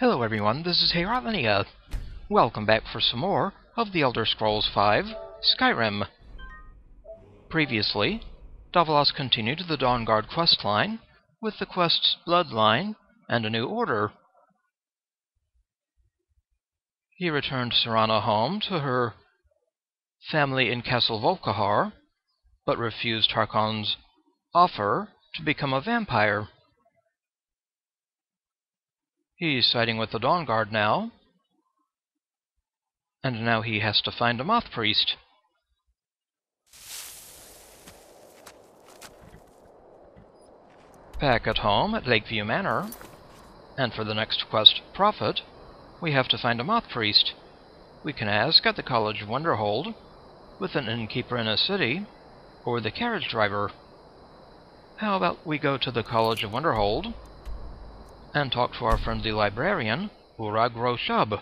Hello everyone, this is Heorotlinea. Uh, welcome back for some more of The Elder Scrolls V Skyrim. Previously, Davilas continued the Dawnguard questline with the quest's Bloodline and a New Order. He returned Serana home to her family in Castle Volkihar, but refused Harkon's offer to become a vampire. He's siding with the Dawnguard now. And now he has to find a Moth Priest. Back at home at Lakeview Manor, and for the next quest, Prophet, we have to find a Moth Priest. We can ask at the College of Winterhold, with an innkeeper in a city, or the carriage driver. How about we go to the College of Winterhold and talk to our friendly librarian, Urag gro-Shub.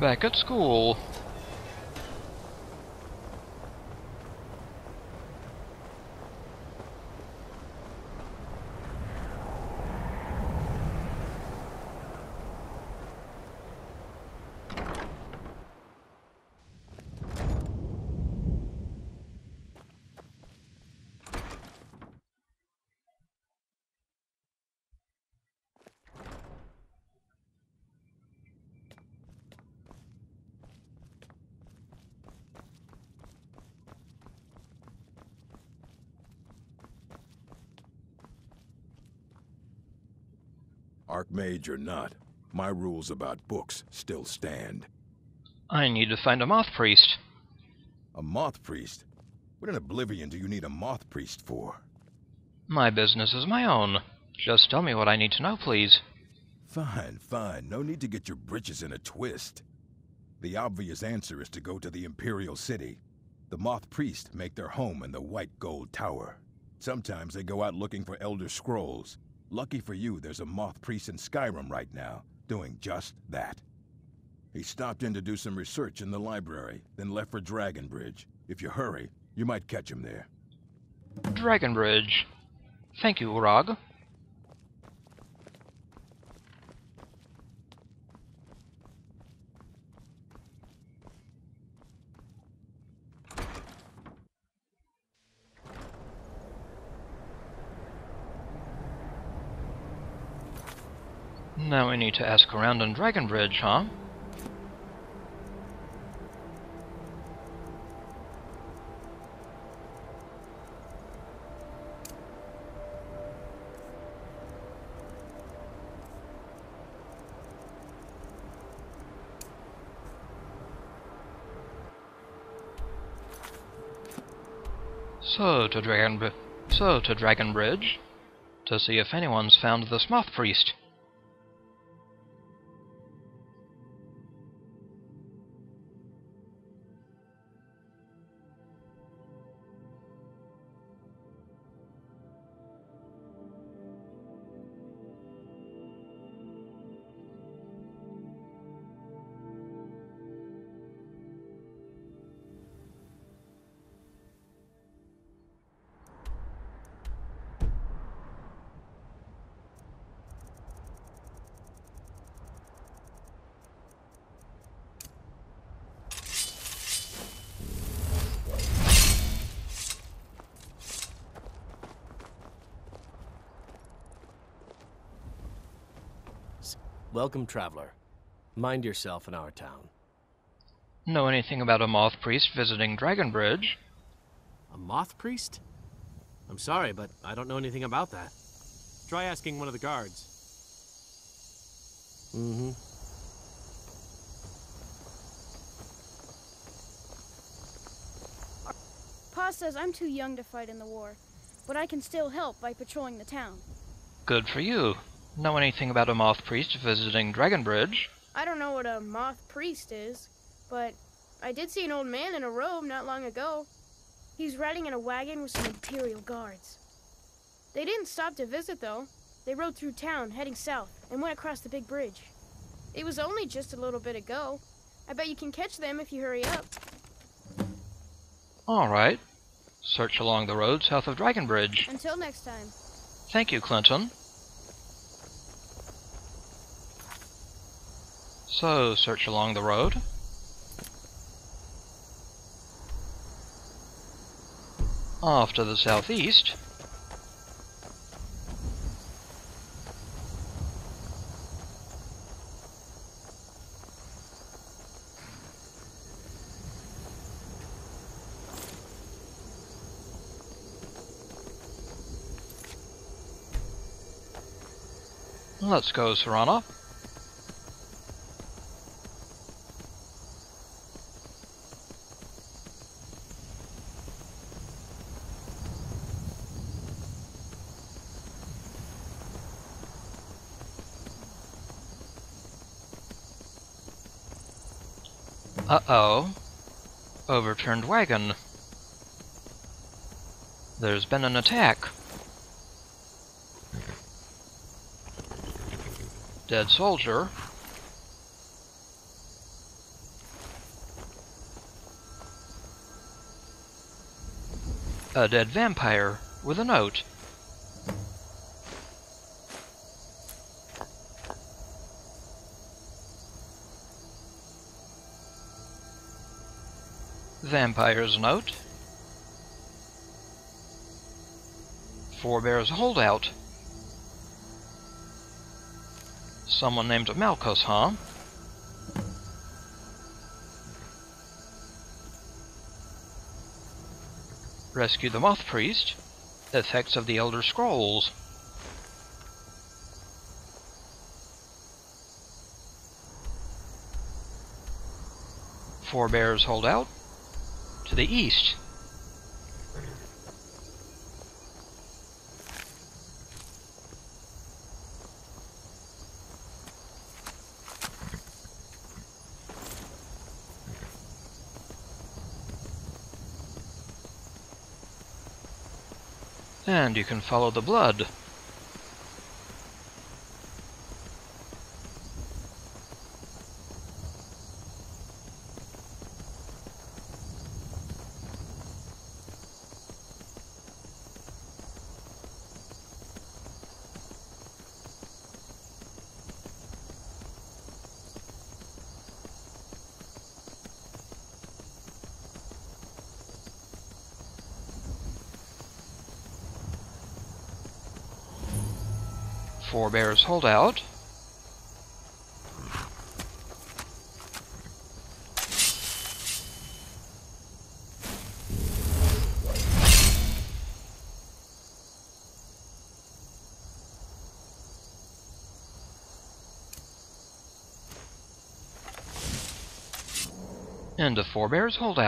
Back at school. Archmage or not, my rules about books still stand. I need to find a Moth Priest. A Moth Priest? What in Oblivion do you need a Moth Priest for? My business is my own. Just tell me what I need to know, please. Fine, fine. No need to get your britches in a twist. The obvious answer is to go to the Imperial City. The Moth Priest make their home in the White Gold Tower. Sometimes they go out looking for Elder Scrolls. Lucky for you, there's a Moth Priest in Skyrim right now, doing just that. He stopped in to do some research in the library, then left for Dragon Bridge. If you hurry, you might catch him there. Dragon Bridge. Thank you, Urag. Now we need to ask around on Dragon Bridge, huh? So to Dragon, so to Dragon Bridge, to see if anyone's found the Moth Priest. Welcome, traveler. Mind yourself in our town. Know anything about a Moth Priest visiting Dragon Bridge? A moth priest? I'm sorry, but I don't know anything about that. Try asking one of the guards. Mm-hmm. Pa says I'm too young to fight in the war, but I can still help by patrolling the town. Good for you. Know anything about a Moth Priest visiting Dragon Bridge? I don't know what a moth priest is, but I did see an old man in a robe not long ago. He's riding in a wagon with some Imperial guards. They didn't stop to visit, though. They rode through town, heading south, and went across the big bridge. It was only just a little bit ago. I bet you can catch them if you hurry up. Alright. Search along the road south of Dragon Bridge. Until next time. Thank you, Clinton. So, search along the road. Off to the southeast. Let's go, Serana. Overturned wagon. There's been an attack. Dead soldier. A dead vampire with a note. Vampire's note. Forebear's holdout. Someone named Malkus, huh? Rescue the Moth Priest. Effects of the Elder Scrolls. Forebears hold out. To the east. And you can follow the blood. Forebears hold out. And the forebears hold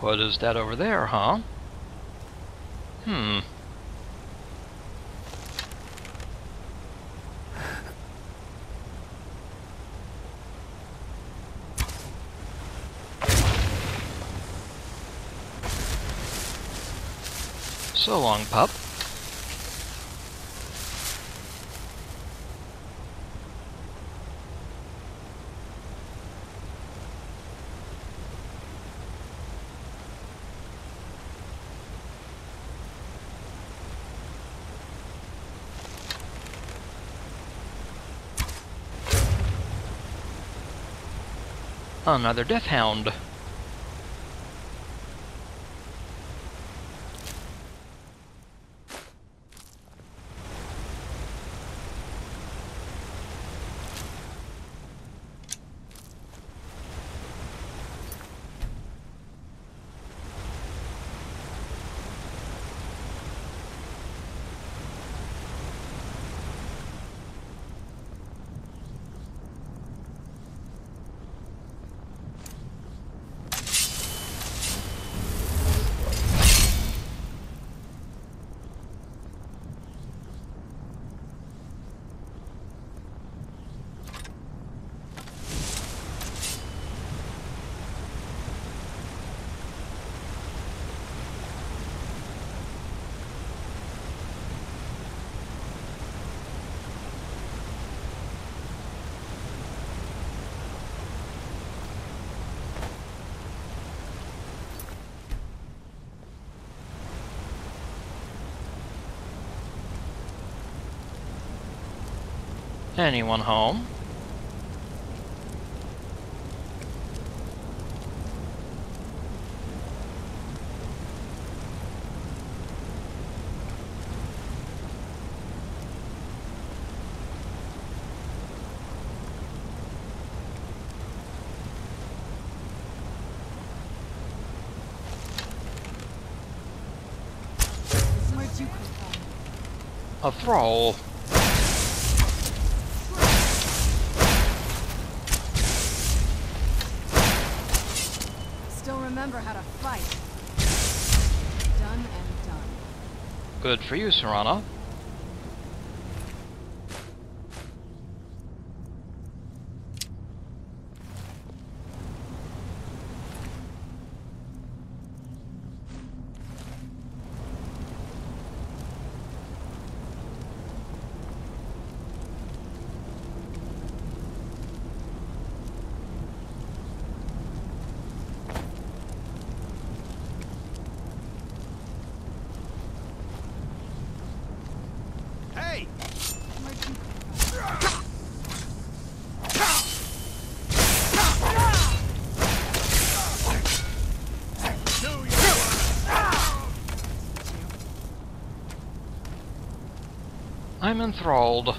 What is that over there, huh? Hmm. So long, pup. Another Death Hound. Anyone home? A thrall. Good for you, Serana. I'm enthralled.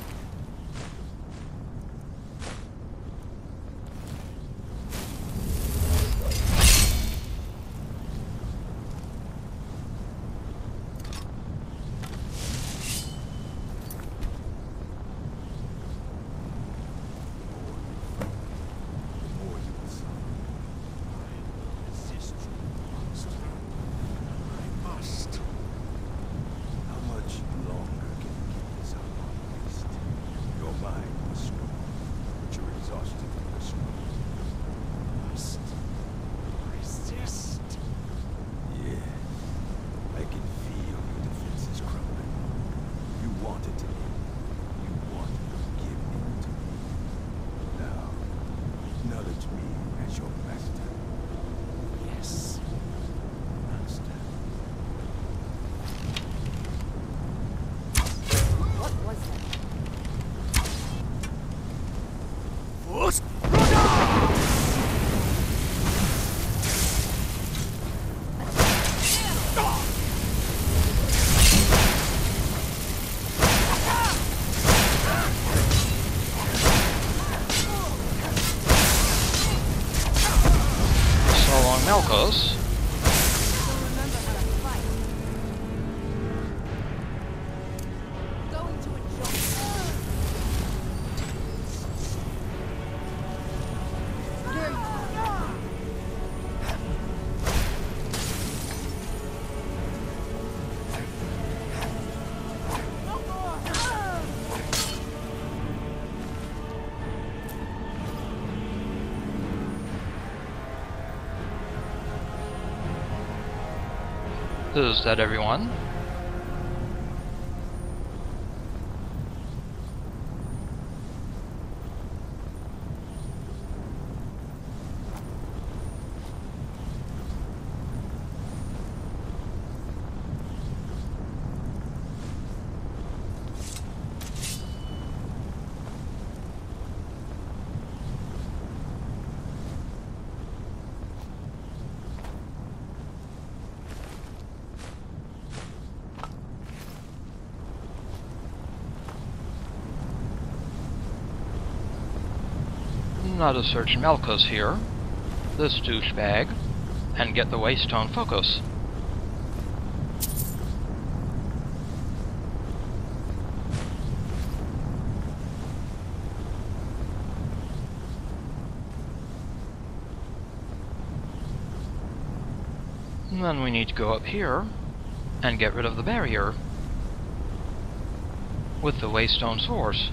Is that, everyone? not to search Malkus. here, this douchebag, and get the Waystone Focus. And then we need to go up here and get rid of the barrier with the Waystone Source.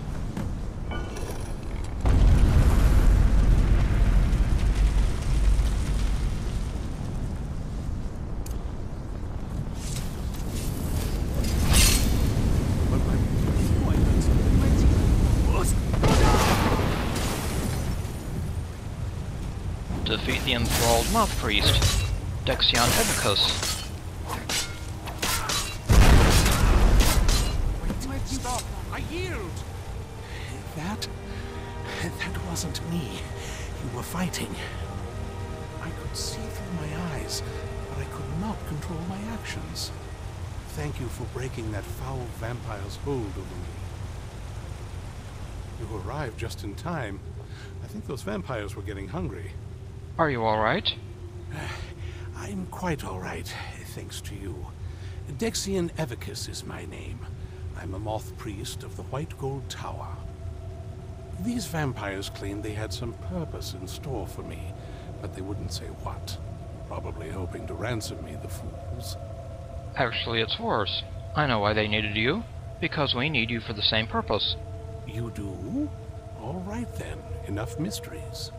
Moth Priest, Dexion Evicus. Stop! I yield! That... that wasn't me. You were fighting. I could see through my eyes, but I could not control my actions. Thank you for breaking that foul vampire's hold over me. You arrived just in time. I think those vampires were getting hungry. Are you alright? I'm quite all right, thanks to you. Dexion Evicus is my name. I'm a moth priest of the White Gold Tower. These vampires claimed they had some purpose in store for me, but they wouldn't say what. Probably hoping to ransom me, the fools. Actually, it's worse. I know why they needed you. Because we need you for the same purpose. You do? All right then, enough mysteries.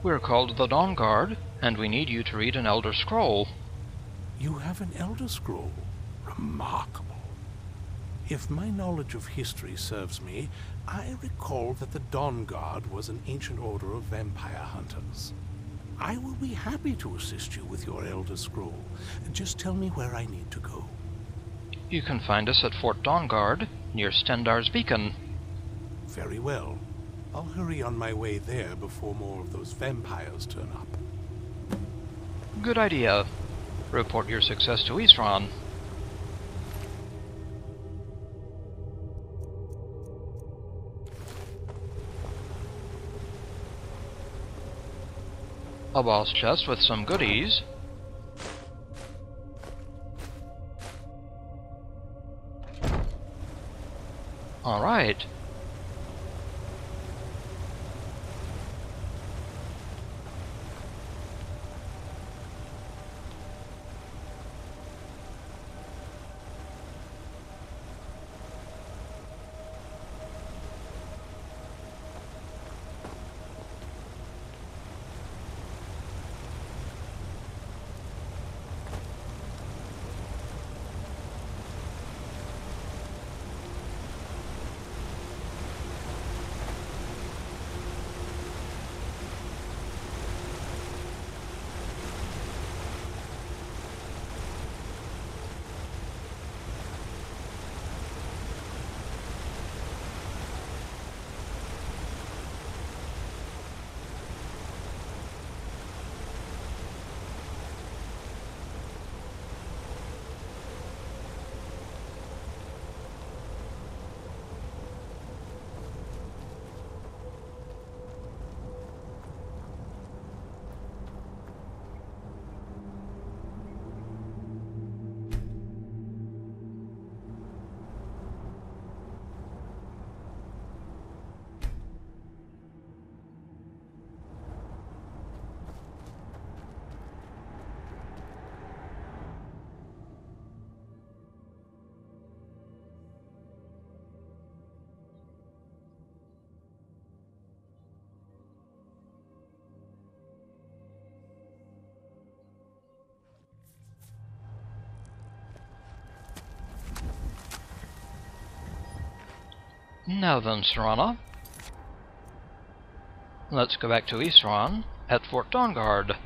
We're called the Dawnguard, and we need you to read an Elder Scroll. You have an Elder Scroll. Remarkable. If my knowledge of history serves me, I recall that the Dawnguard was an ancient order of vampire hunters. I will be happy to assist you with your Elder Scroll. Just tell me where I need to go. You can find us at Fort Dawnguard, near Stendarr's Beacon. Very well. I'll hurry on my way there before more of those vampires turn up. Good idea. Report your success to Isran. A boss chest with some goodies. Alright. Now then, Serana. Let's go back to Isran at Fort Dawnguard.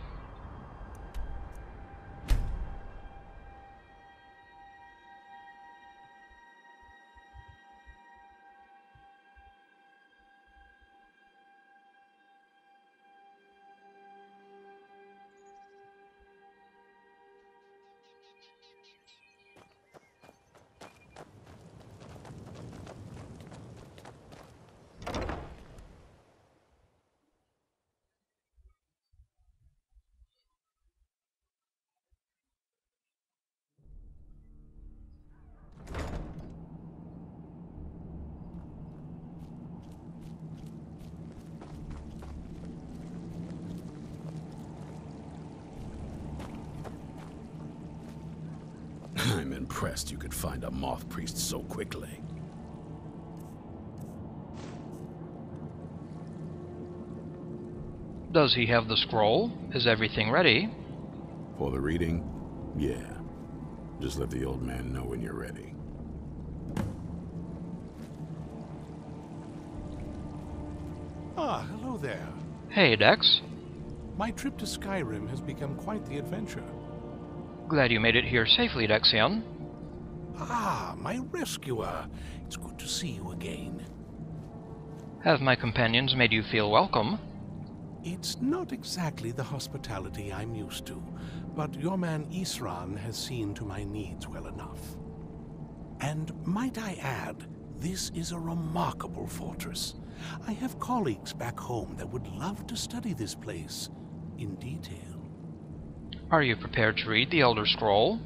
Moth priest so quickly. Does he have the scroll? Is everything ready? For the reading? Yeah. Just let the old man know when you're ready. Ah, hello there. Hey, Dex. My trip to Skyrim has become quite the adventure. Glad you made it here safely, Dexion. Ah, my rescuer. It's good to see you again. Have my companions made you feel welcome? It's not exactly the hospitality I'm used to, but your man Isran has seen to my needs well enough. And might I add, this is a remarkable fortress. I have colleagues back home that would love to study this place in detail. Are you prepared to read the Elder Scroll?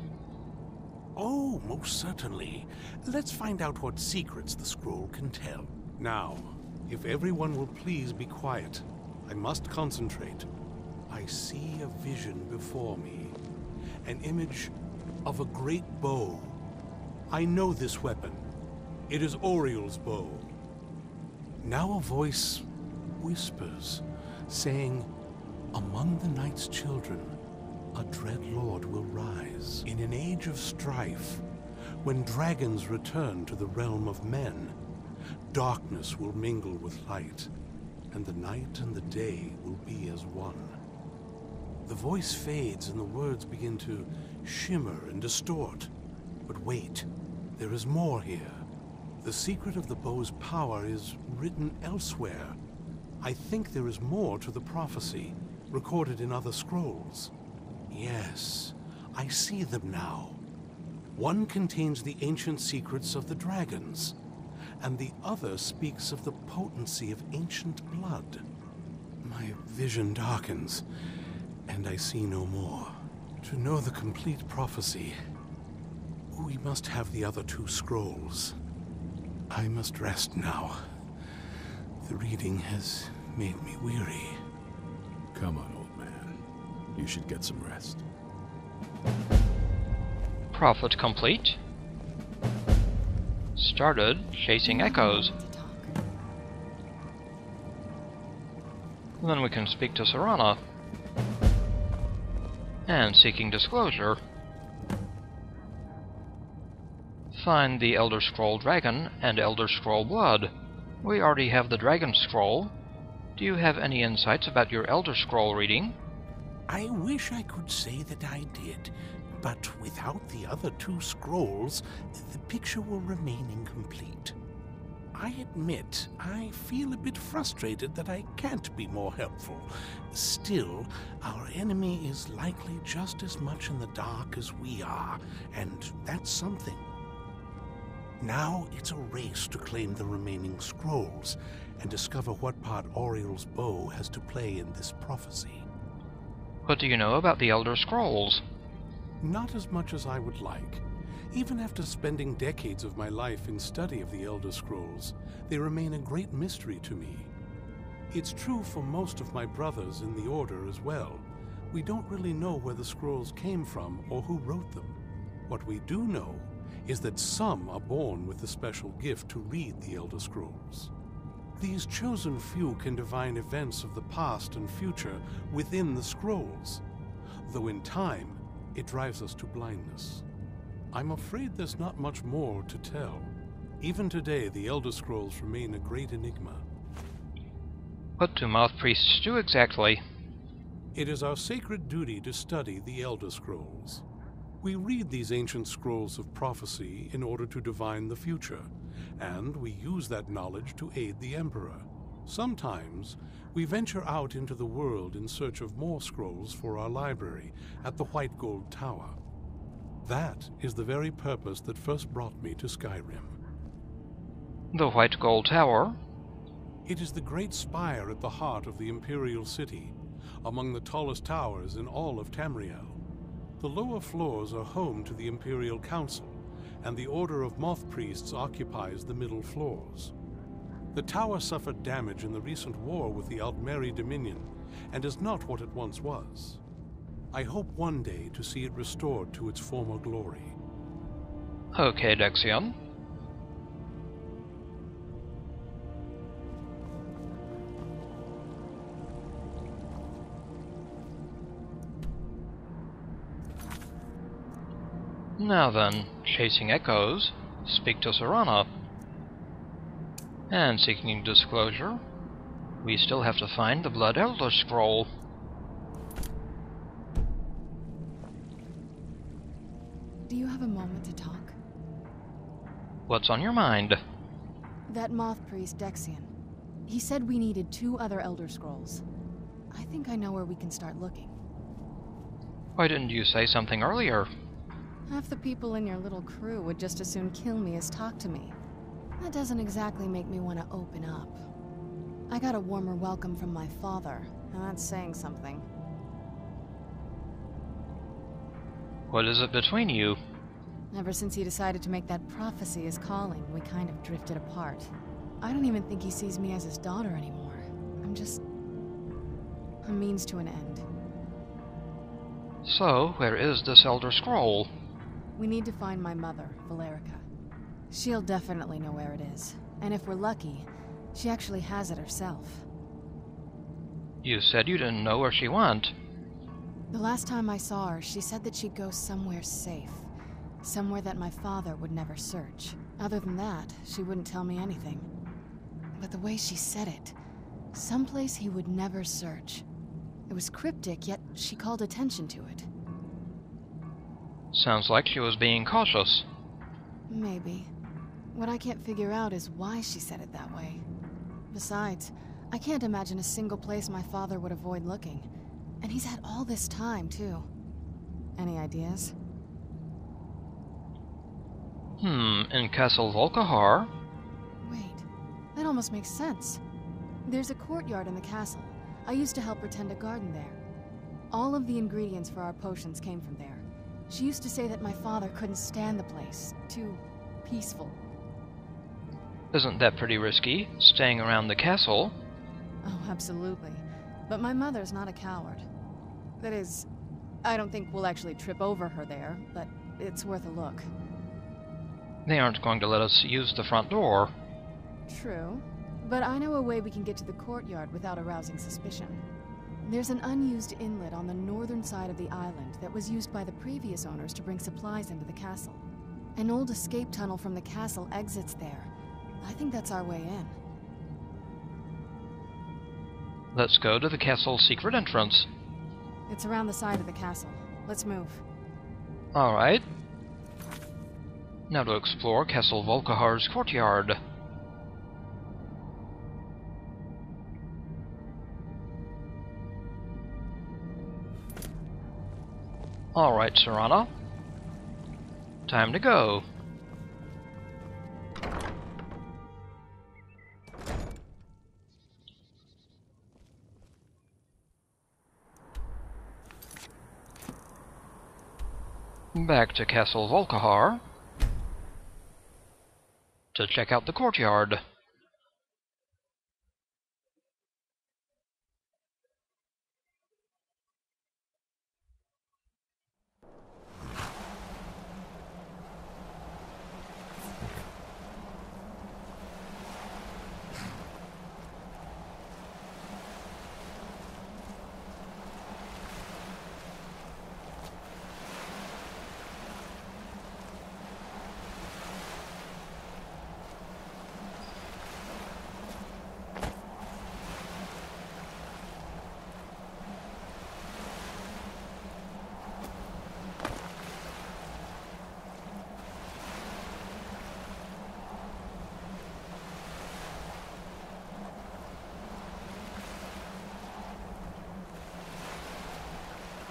Oh, most certainly. Let's find out what secrets the scroll can tell. Now, if everyone will please be quiet, I must concentrate. I see a vision before me. An image of a great bow. I know this weapon. It is Auriel's bow. Now a voice whispers, saying, Among the night's children, a dread lord will rise. In an age of strife, when dragons return to the realm of men, darkness will mingle with light, and the night and the day will be as one. The voice fades and the words begin to shimmer and distort. But wait, there is more here. The secret of the bow's power is written elsewhere. I think there is more to the prophecy, recorded in other scrolls. Yes, I see them now. One contains the ancient secrets of the dragons, and the other speaks of the potency of ancient blood. My vision darkens, and I see no more. To know the complete prophecy, we must have the other two scrolls. I must rest now. The reading has made me weary. Come on. You should get some rest. Prophet complete. Started chasing echoes. Then we can speak to Serana. And seeking disclosure. Find the Elder Scroll Dragon and Elder Scroll Blood. We already have the Dragon Scroll. Do you have any insights about your Elder Scroll reading? I wish I could say that I did, but without the other two scrolls, the picture will remain incomplete. I admit, I feel a bit frustrated that I can't be more helpful. Still, our enemy is likely just as much in the dark as we are, and that's something. Now it's a race to claim the remaining scrolls and discover what part Auriel's bow has to play in this prophecy. What do you know about the Elder Scrolls? Not as much as I would like. Even after spending decades of my life in study of the Elder Scrolls, they remain a great mystery to me. It's true for most of my brothers in the Order as well. We don't really know where the scrolls came from or who wrote them. What we do know is that some are born with the special gift to read the Elder Scrolls. These chosen few can divine events of the past and future within the scrolls, though in time it drives us to blindness. I'm afraid there's not much more to tell. Even today, the Elder Scrolls remain a great enigma. What do Moth Priests do exactly? It is our sacred duty to study the Elder Scrolls. We read these ancient scrolls of prophecy in order to divine the future, and we use that knowledge to aid the Emperor. Sometimes we venture out into the world in search of more scrolls for our library at the White Gold Tower. That is the very purpose that first brought me to Skyrim. The White Gold Tower? It is the great spire at the heart of the Imperial City, among the tallest towers in all of Tamriel. The lower floors are home to the Imperial Council, and the Order of Moth Priests occupies the middle floors. The tower suffered damage in the recent war with the Aldmeri Dominion, and is not what it once was. I hope one day to see it restored to its former glory. Okay, Dexion. Now then, chasing echoes, speak to Serana. And seeking disclosure, we still have to find the Blood Elder Scroll. Do you have a moment to talk? What's on your mind? That moth priest, Dexion. He said we needed two other Elder Scrolls. I think I know where we can start looking. Why didn't you say something earlier? Half the people in your little crew would just as soon kill me as talk to me. That doesn't exactly make me want to open up. I got a warmer welcome from my father, and that's saying something. What is it between you? Ever since he decided to make that prophecy his calling, we kind of drifted apart. I don't even think he sees me as his daughter anymore. I'm just... a means to an end. So, where is this Elder Scroll? We need to find my mother, Valerica. She'll definitely know where it is. And if we're lucky, she actually has it herself. You said you didn't know where she went. The last time I saw her, she said that she'd go somewhere safe. Somewhere that my father would never search. Other than that, she wouldn't tell me anything. But the way she said it, someplace he would never search. It was cryptic, yet she called attention to it. Sounds like she was being cautious. Maybe. What I can't figure out is why she said it that way. Besides, I can't imagine a single place my father would avoid looking. And he's had all this time, too. Any ideas? Hmm, in Castle Volkihar? Wait, that almost makes sense. There's a courtyard in the castle. I used to help her tend a garden there. All of the ingredients for our potions came from there. She used to say that my father couldn't stand the place. Too peaceful. Isn't that pretty risky, staying around the castle? Oh, absolutely. But my mother's not a coward. That is, I don't think we'll actually trip over her there, but it's worth a look. They aren't going to let us use the front door. True. But I know a way we can get to the courtyard without arousing suspicion. There's an unused inlet on the northern side of the island that was used by the previous owners to bring supplies into the castle. An old escape tunnel from the castle exits there. I think that's our way in. Let's go to the castle's secret entrance. It's around the side of the castle. Let's move. Alright. Now to explore Castle Volkihar's courtyard. Alright, Serana. Time to go. Back to Castle Volkihar to check out the courtyard.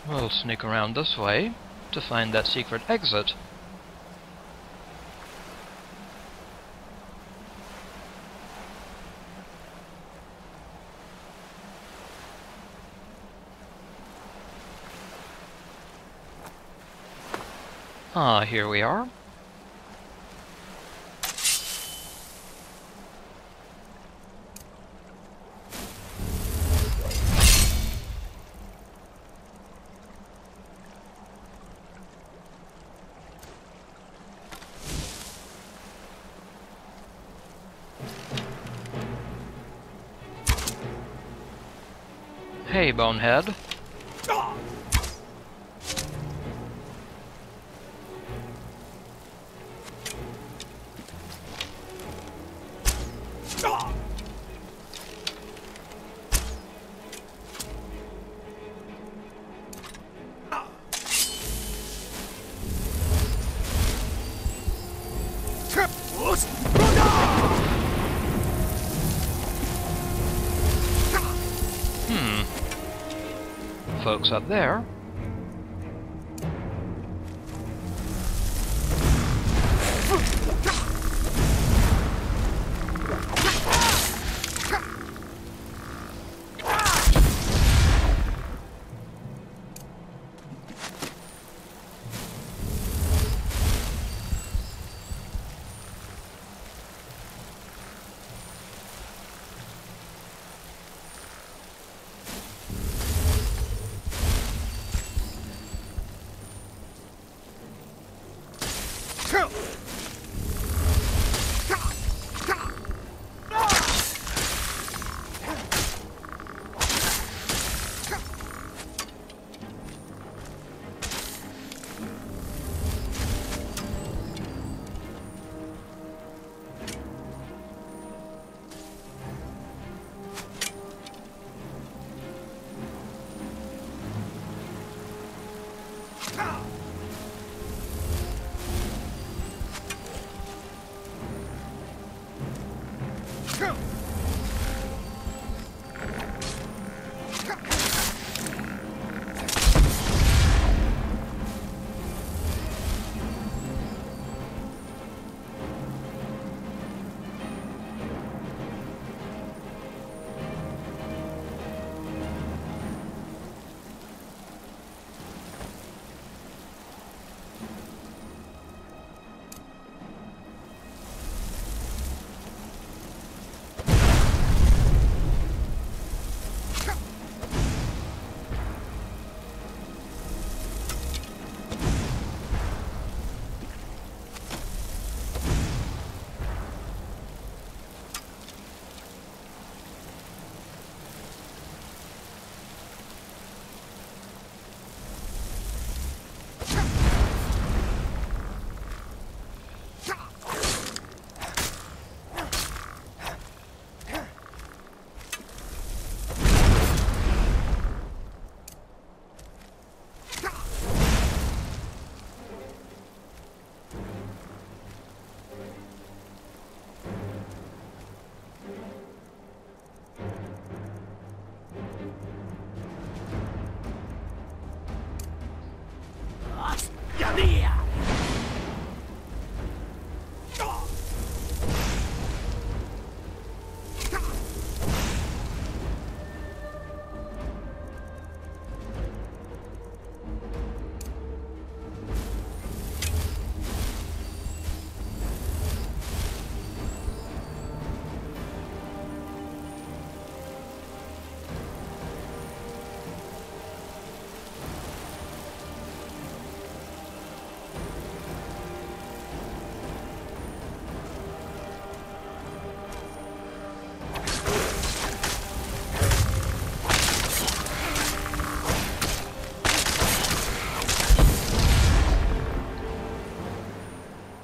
We'll sneak around this way to find that secret exit. Ah, here we are. Bonehead. Up there.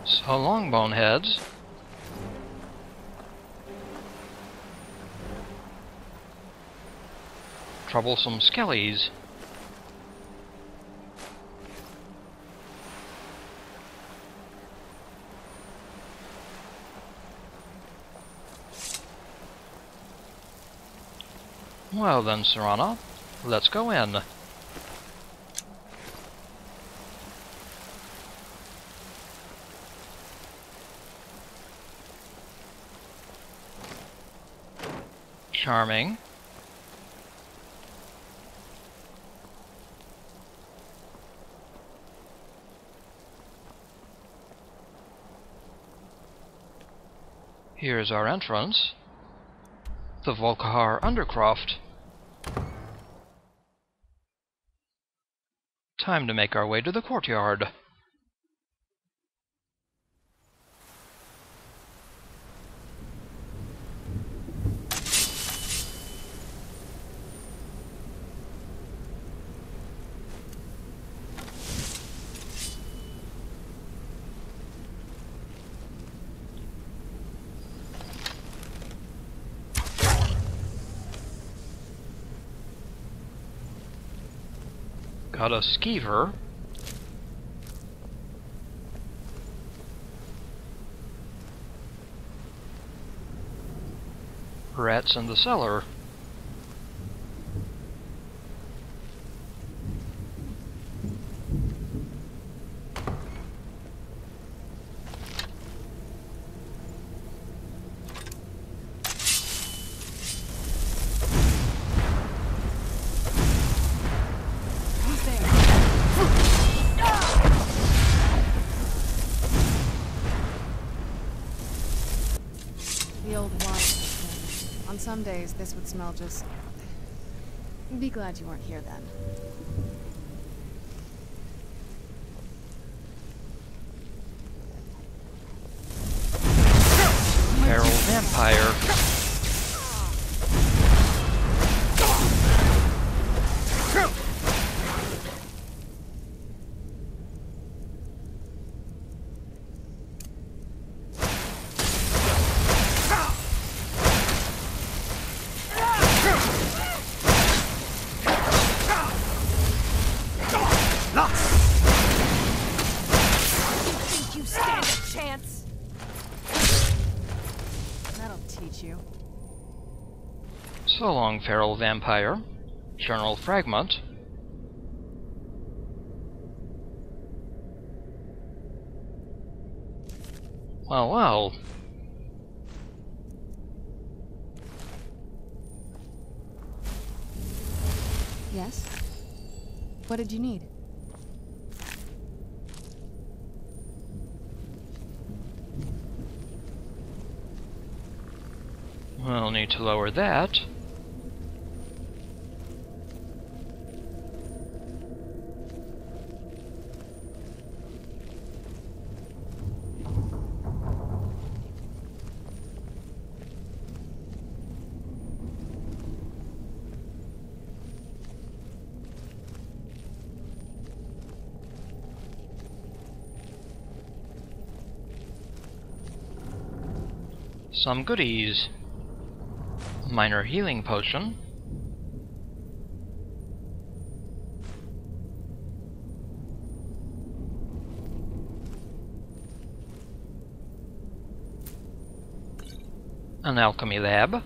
So long, boneheads. Troublesome skellies. Well then, Serana, let's go in. Charming. Here's our entrance. The Volkihar Undercroft. Time to make our way to the courtyard. A skeever. Rats in the cellar. The old water system. This would smell just... Be glad you weren't here then. So long, feral vampire. Journal fragment. Well, well. Yes? What did you need? We'll need to lower that. Some goodies. Minor healing potion. An alchemy lab.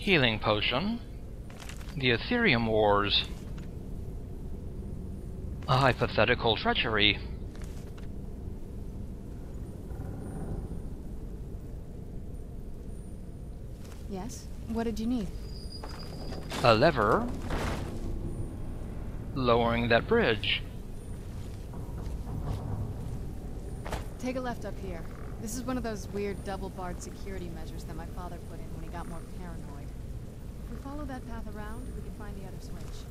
Healing potion. The Aetherium Wars. A hypothetical treachery. Yes? What did you need? A lever. Lowering that bridge. Take a left up here. This is one of those weird double-barred security measures that my father put in when he got more paranoid. If we follow that path around, we can find the other switch.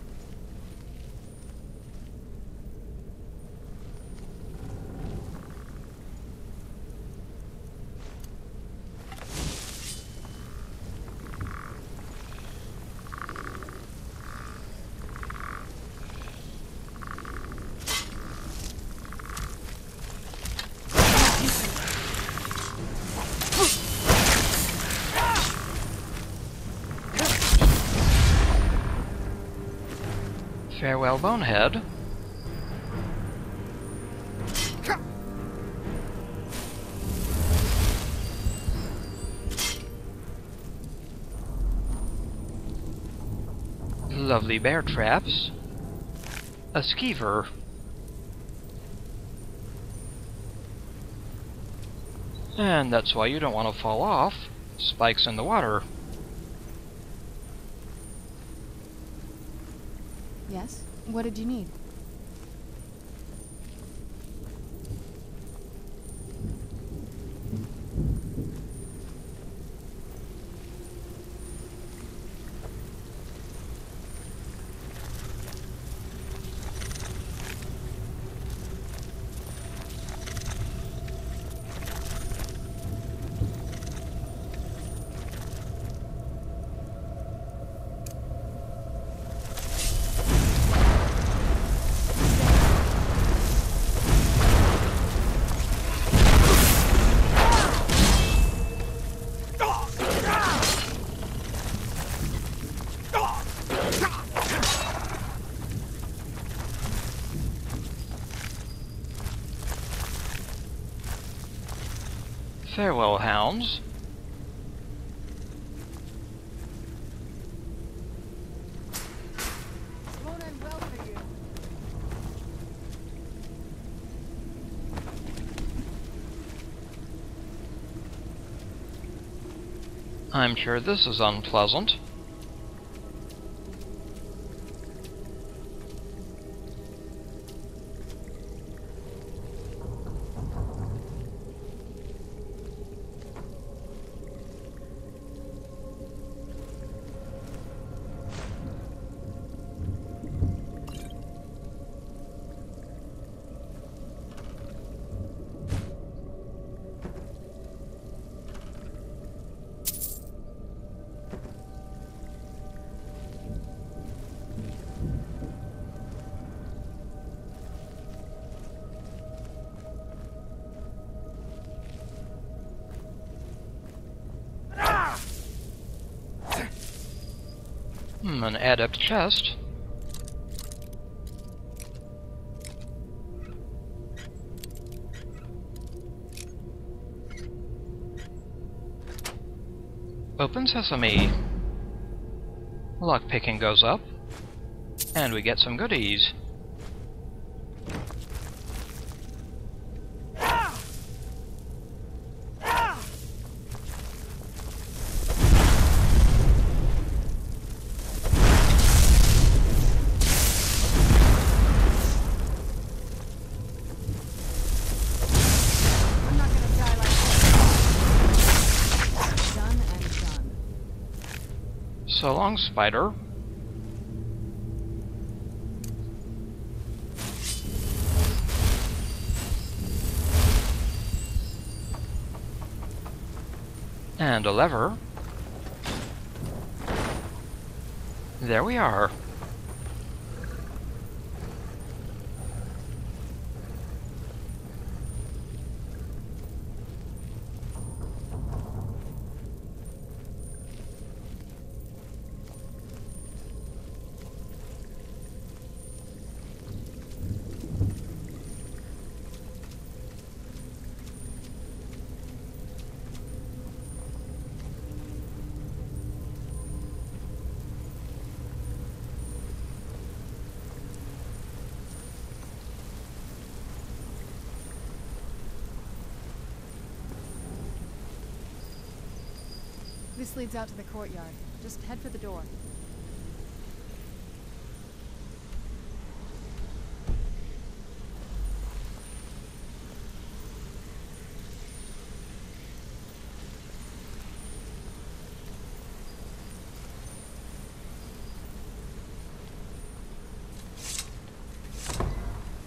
Farewell, Bonehead. Lovely bear traps. A skeever. And that's why you don't want to fall off. Spikes in the water. Yes? What did you need? Farewell, hounds. Won't end well for you. I'm sure this is unpleasant. Adept chest. Open sesame. Lockpicking goes up. And we get some goodies. Spider. And a lever. There we are. This leads out to the courtyard. Just head for the door.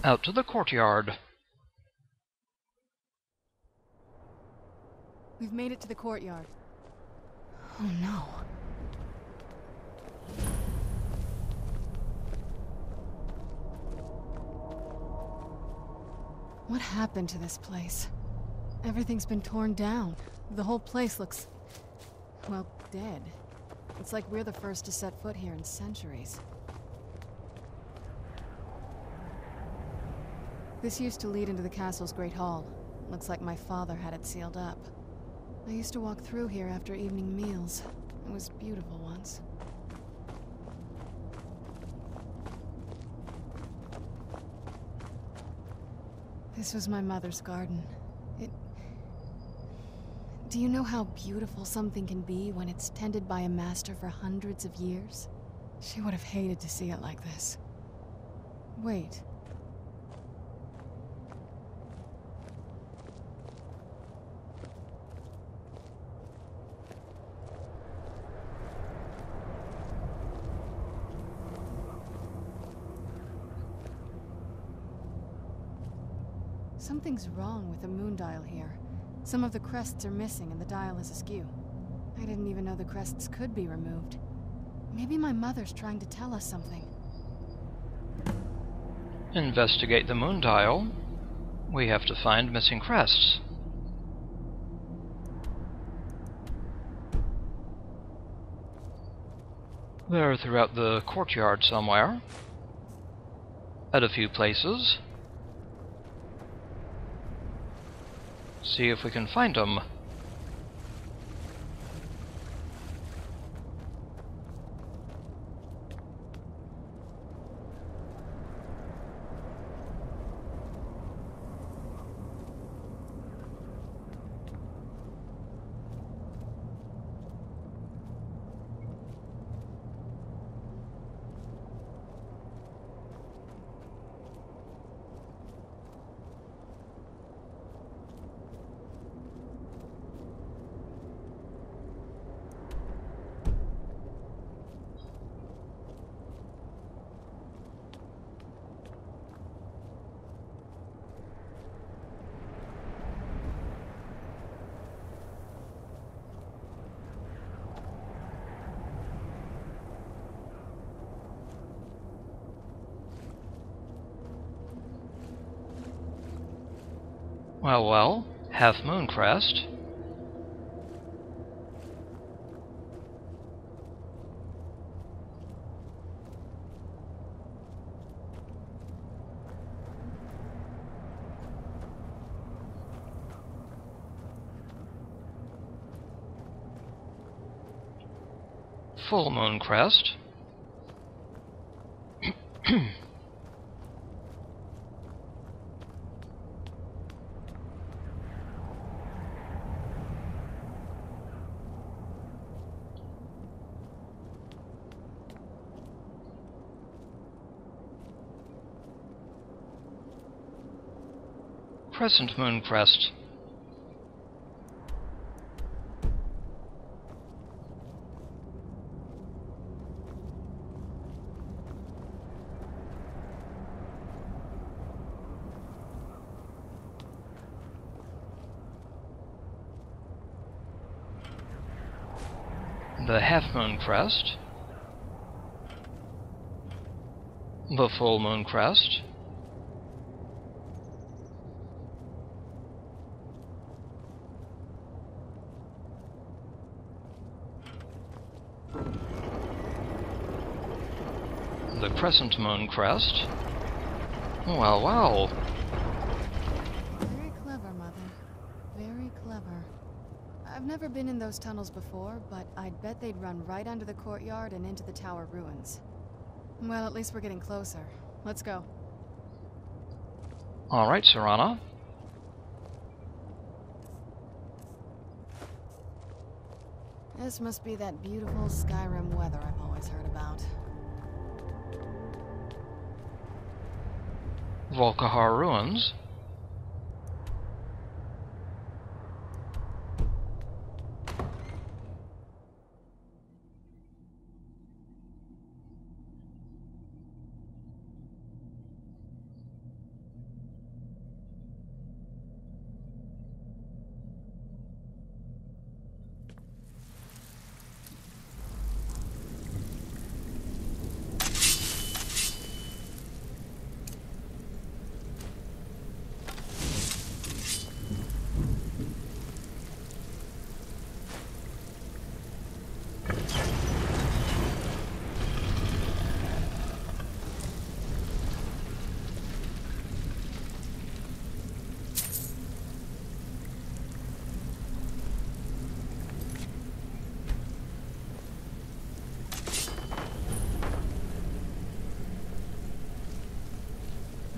Out to the courtyard. We've made it to the courtyard. Oh no. What happened to this place? Everything's been torn down. The whole place looks... well, dead. It's like we're the first to set foot here in centuries. This used to lead into the castle's great hall. Looks like my father had it sealed up. I used to walk through here after evening meals. It was beautiful once. This was my mother's garden. It... Do you know how beautiful something can be when it's tended by a master for hundreds of years? She would have hated to see it like this. Wait. Something's wrong with the moon dial here. Some of the crests are missing and the dial is askew. I didn't even know the crests could be removed. Maybe my mother's trying to tell us something. Investigate the moon dial. We have to find missing crests. They're throughout the courtyard somewhere. At a few places. See if we can find them. Half Moon Crest. Full Moon Crest. Crescent Moon Crest. The Half Moon Crest. The Full Moon Crest. the crescent moon crest. Well, well. Very clever, Mother. Very clever. I've never been in those tunnels before, but I'd bet they'd run right under the courtyard and into the tower ruins. Well, at least we're getting closer. Let's go. Alright, Serana. This must be that beautiful Skyrim weather I've always heard about. Volkihar Ruins.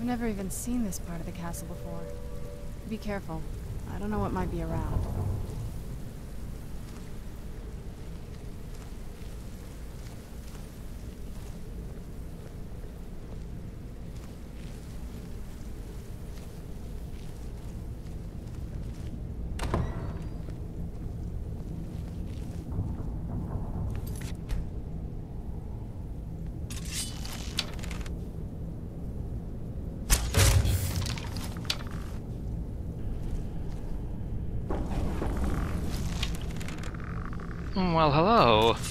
I've never even seen this part of the castle before. Be careful. I don't know what might be around. Well, hello.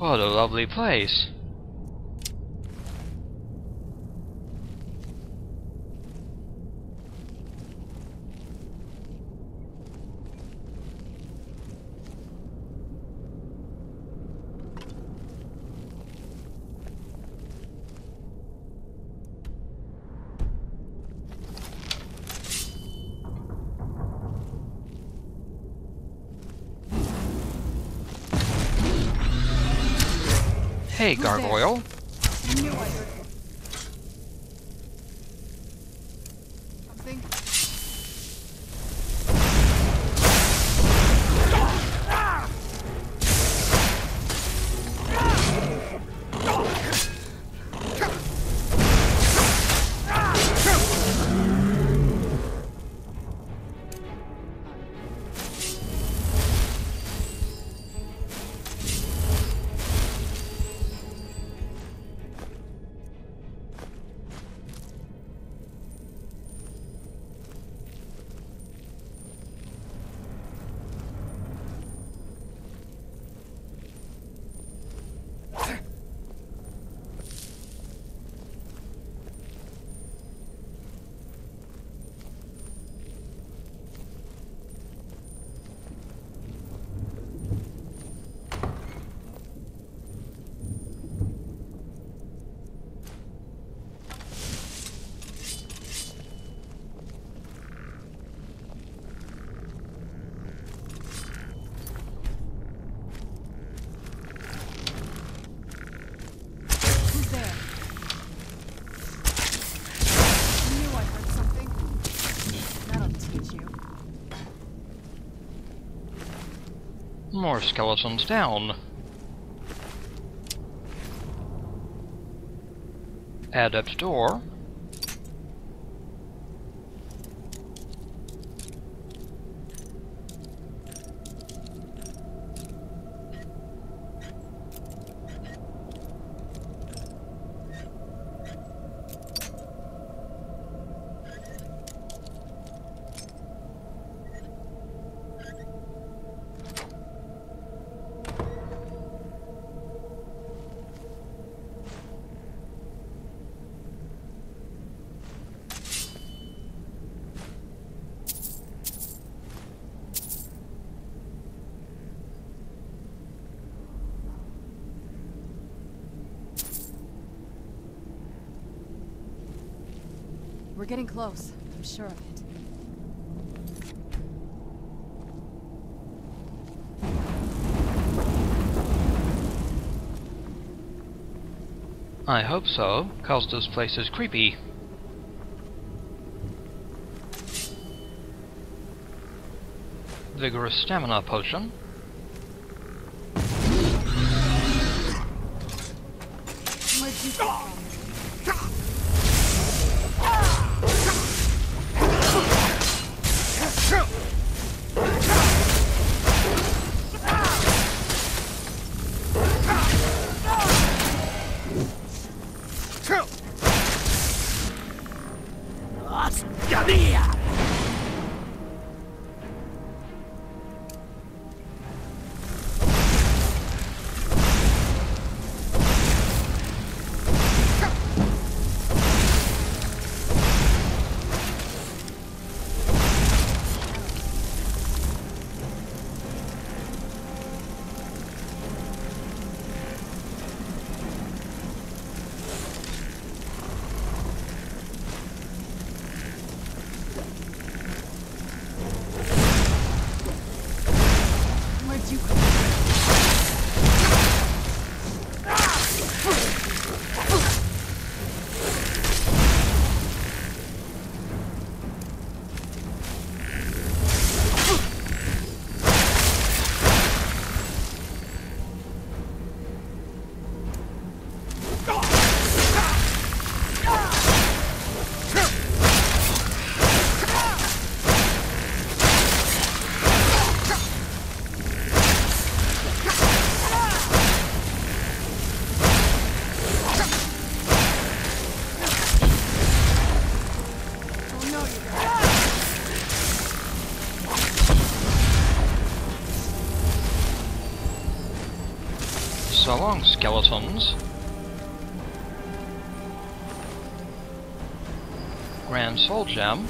What a lovely place. Hey, gargoyle. More skeletons down. Adept door. We're getting close. I'm sure of it. I hope so, cause this place is creepy. Vigorous stamina potion. Gem.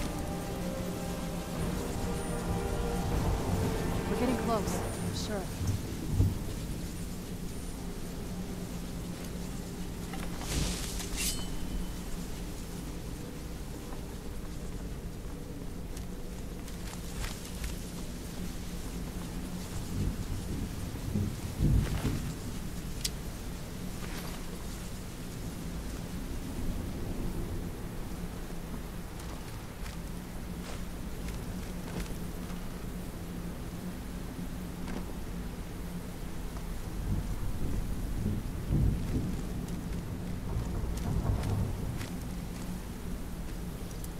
We're getting close. I'm sure of it.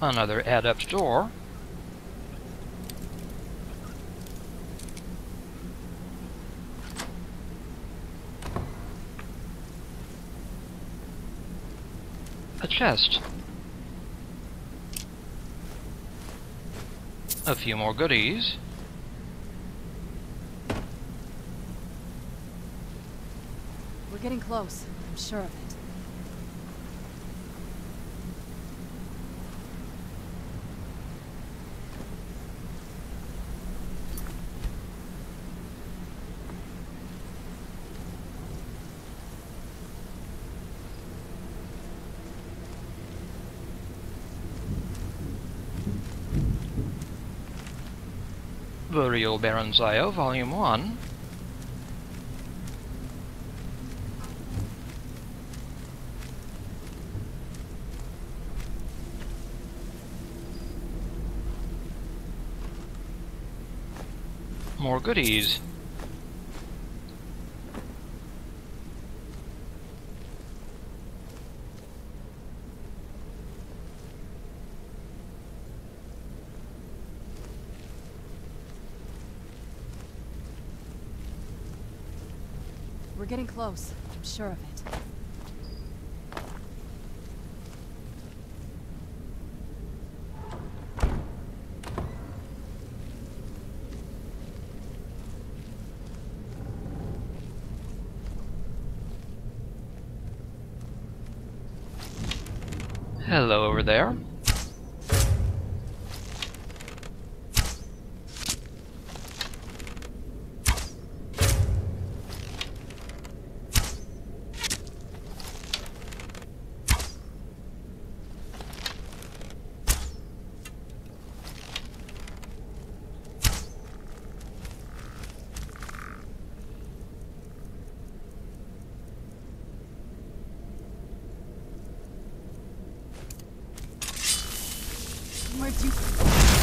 Another adept door. A chest. A few more goodies. We're getting close. I'm sure of it. The Real Barenziah Volume 1. More goodies. We're getting close. I'm sure of it. Hello over there. Where'd you... Where'd you go?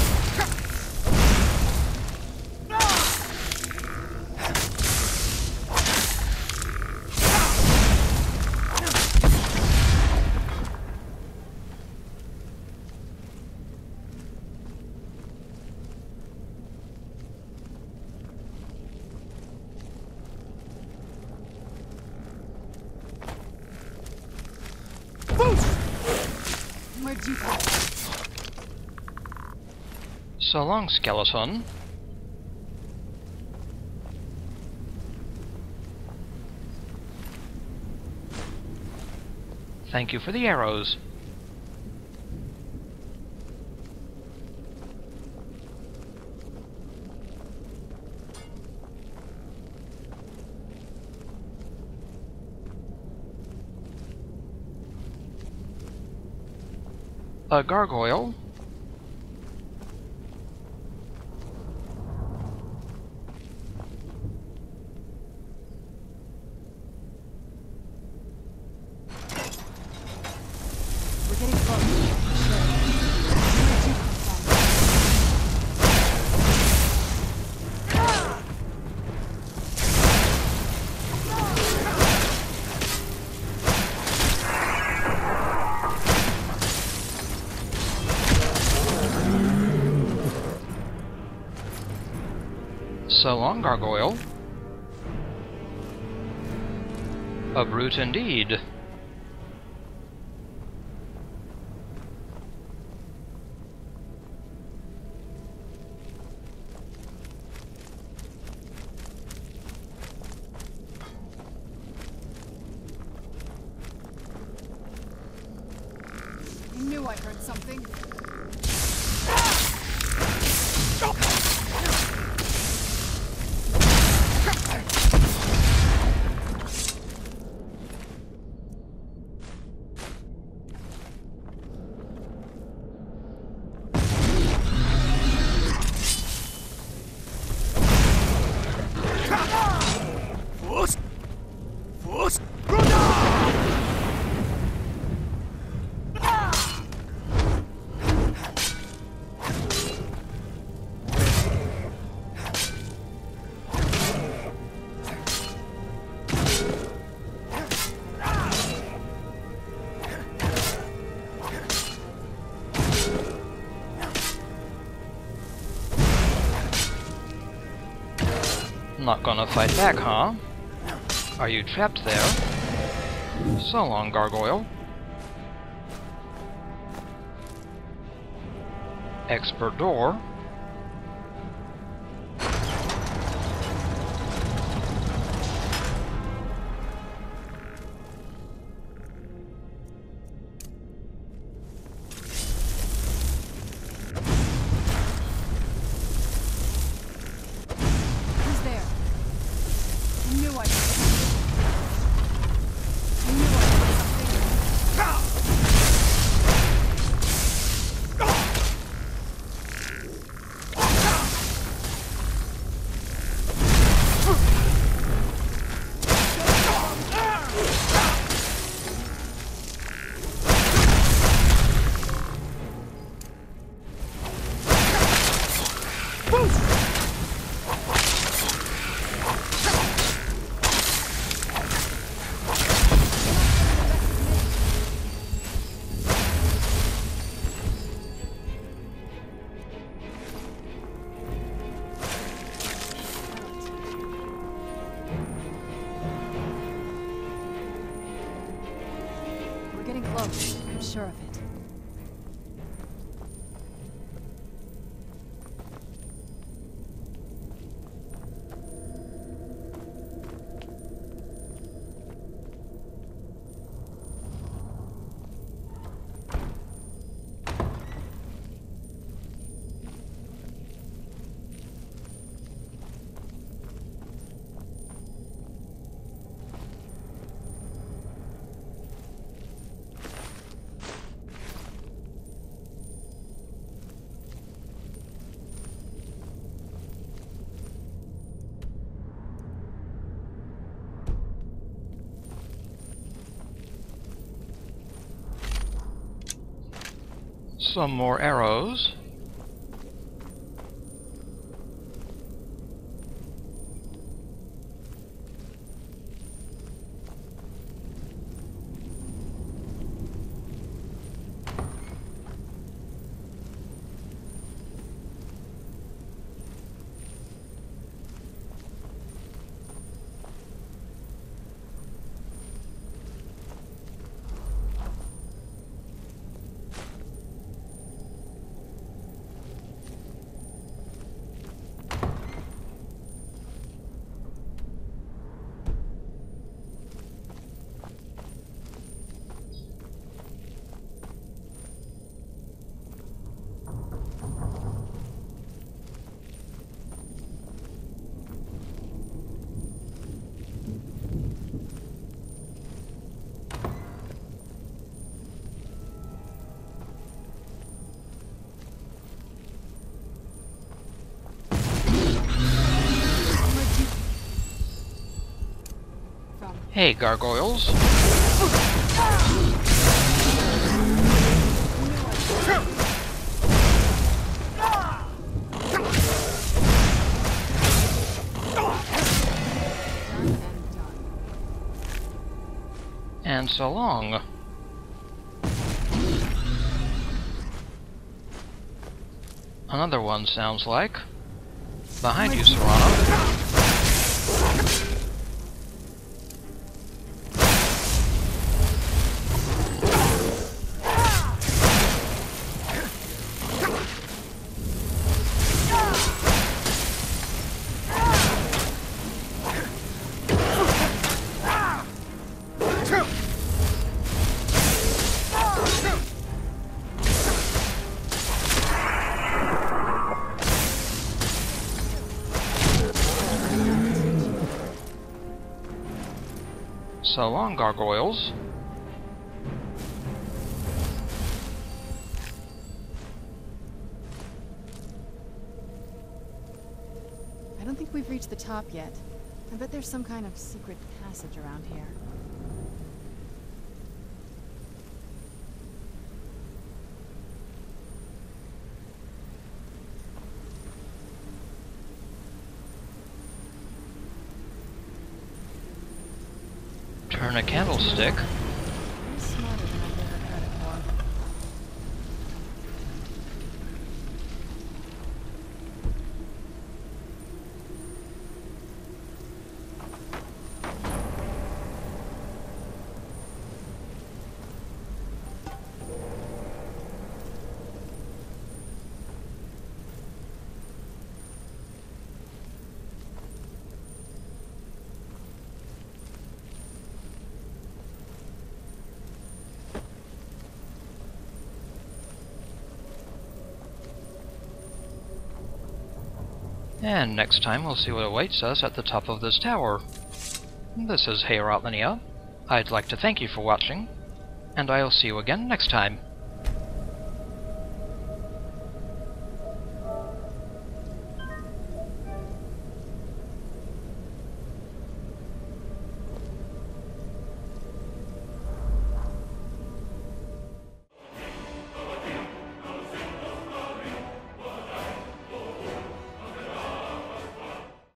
So long, skeleton. Thank you for the arrows. A gargoyle? Gargoyle. A brute indeed. Not gonna fight back, huh? Are you trapped there? So long, gargoyle. Expert door. Some more arrows. Hey, gargoyles. and. So long. Another one sounds like. Behind you, Serana. Uh, so long, gargoyles. I don't think we've reached the top yet. I bet there's some kind of secret passage around here. Turn a candlestick. You're smarter than I've ever credit for. And next time we'll see what awaits us at the top of this tower. This is Heorotlinea. I'd like to thank you for watching, and I'll see you again next time.